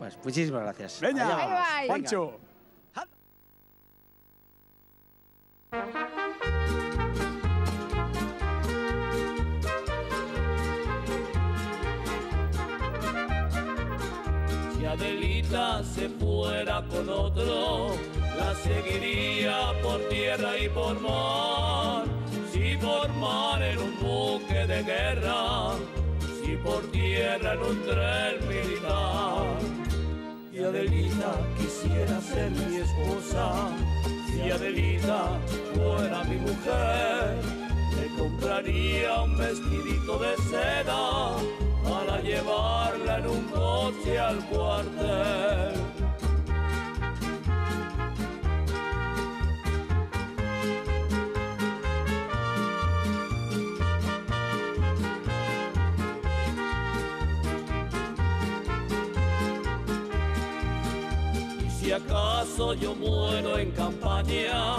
Pues muchísimas gracias. Vamos. Bye, bye. Juancho. Si Adelita se fuera con otro, la seguiría por tierra y por mar. Si por mar en un buque de guerra, si por tierra en un tren militar. Y Adelita quisiera ser mi esposa, si Adelita fuera mi mujer, le compraría un vestidito de seda para llevarla en un coche al cuartel. Si acaso yo muero en campaña,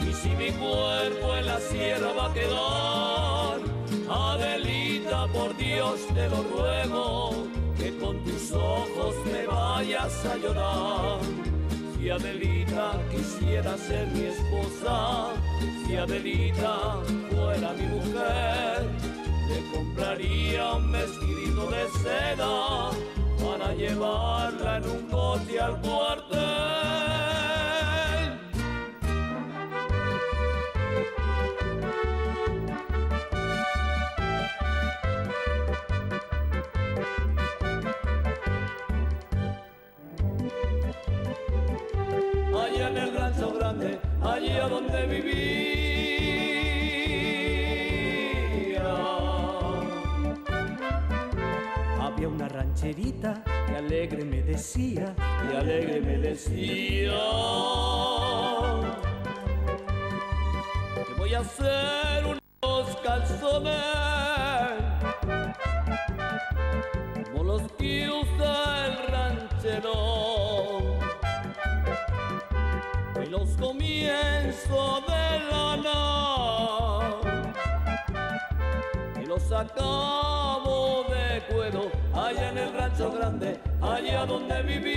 y si mi cuerpo en la sierra va a quedar, Adelita, por Dios te lo ruego, que con tus ojos me vayas a llorar. Si Adelita quisiera ser mi esposa, si Adelita fuera mi mujer, le compraría un vestidito de seda para llevarla en un coche al cuartel. Allá donde vivía. Había una rancherita y alegre me decía, y alegre me decía. Que voy a hacer unos calzones como los que usa el ranchero de lana y los acabo de cuero allá en el rancho grande, allá donde vivía.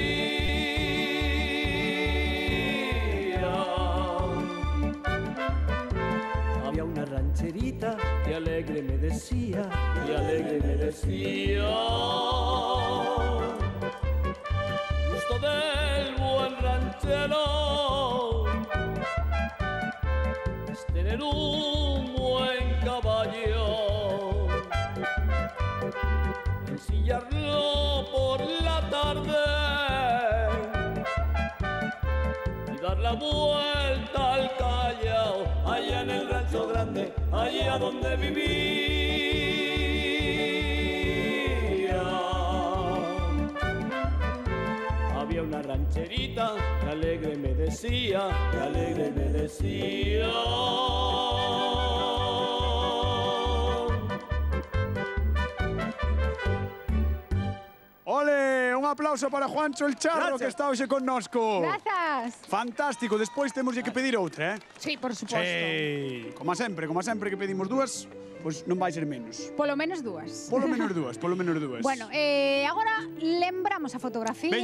Había una rancherita que alegre me decía, y alegre me decía tener un buen caballo, ensillarlo por la tarde y dar la vuelta al callao, allá en el rancho grande, allá donde vivía. Había una rancherita que alegre decía, que alegre me decía. Ole, un aplauso para Juancho el Charro Gracias. que está hoxe connosco. Grazas. Fantástico, despois temos que pedir outra, eh? Sí, por suposto. Sí, como sempre, como sempre que pedimos dúas, pois non vai ser menos. Polo menos dúas. Polo menos dúas, polo menos dúas. Bueno, eh, agora lembramos a fotografía. Veña.